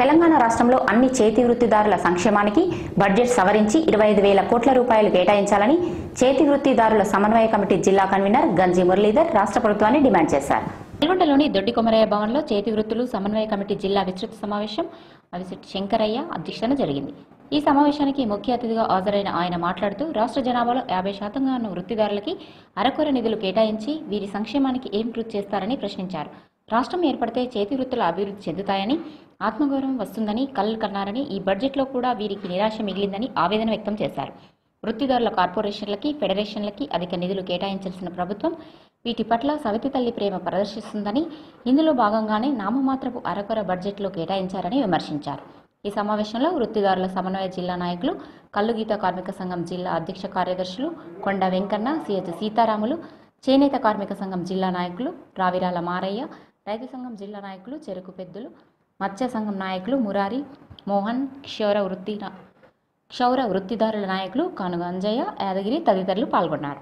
తెలంగాణ రాష్ట్రంలో అన్ని చేతి వృత్తిదారుల సంక్షేమానికి బడ్జెట్ సవరించి ఇరవై ఐదు వేల కోట్ల రూపాయలు కేటాయించాలని చేతి వృత్తిదారుల సమన్వయ కమిటీ జిల్లా కన్వీనర్ గంజి మురళీధర్ రాష్ట్ర ప్రభుత్వాన్ని డిమాండ్ చేశారు. నల్గొండలోని దొడ్డి కొమరయ్య భవన్లో చేతి వృత్తులు సమన్వయ కమిటీ జిల్లా విస్తృత సమావేశం అవిశెట్టి శంకరయ్య అధ్యక్షతన జరిగింది. ఈ సమావేశానికి ముఖ్య అతిథిగా హాజరైన ఆయన మాట్లాడుతూ రాష్ట్ర జనాభాలో యాభై శాతంగా ఉన్న వృత్తిదారులకి అరకొర నిధులు కేటాయించి వీరి సంక్షేమానికి ఏం కృషి చేస్తారని ప్రశ్నించారు. రాష్ట్రం ఏర్పడితే చేతి వృత్తుల అభివృద్ధి చెందుతాయని ఆత్మగౌరవం వస్తుందని కళ్ళు కన్నారని ఈ బడ్జెట్లో కూడా వీరికి నిరాశ మిగిలిందని ఆవేదన వ్యక్తం చేశారు. వృత్తిదారుల కార్పొరేషన్లకి ఫెడరేషన్లకి అధిక నిధులు కేటాయించాల్సిన ప్రభుత్వం వీటి పట్ల సవితి తల్లి ప్రేమ ప్రదర్శిస్తుందని ఇందులో భాగంగానే నామమాత్రపు అరకొర బడ్జెట్లో కేటాయించారని విమర్శించారు. ఈ సమావేశంలో వృత్తిదారుల సమన్వయ జిల్లా నాయకులు కల్లుగీత కార్మిక సంఘం జిల్లా అధ్యక్ష కార్యదర్శులు కొండ వెంకన్న సిహెచ్ సీతారాములు చేనేత కార్మిక సంఘం జిల్లా నాయకులు రావిరాల మారయ్య రైతు సంఘం జిల్లా నాయకులు చెరుకు పెద్దలు మత్స్య సంఘం నాయకులు మురారి మోహన్ క్షౌర వృత్తి క్షౌర వృత్తిదారుల నాయకులు కానుగ అంజయ్య యాదగిరి తదితరులు పాల్గొన్నారు.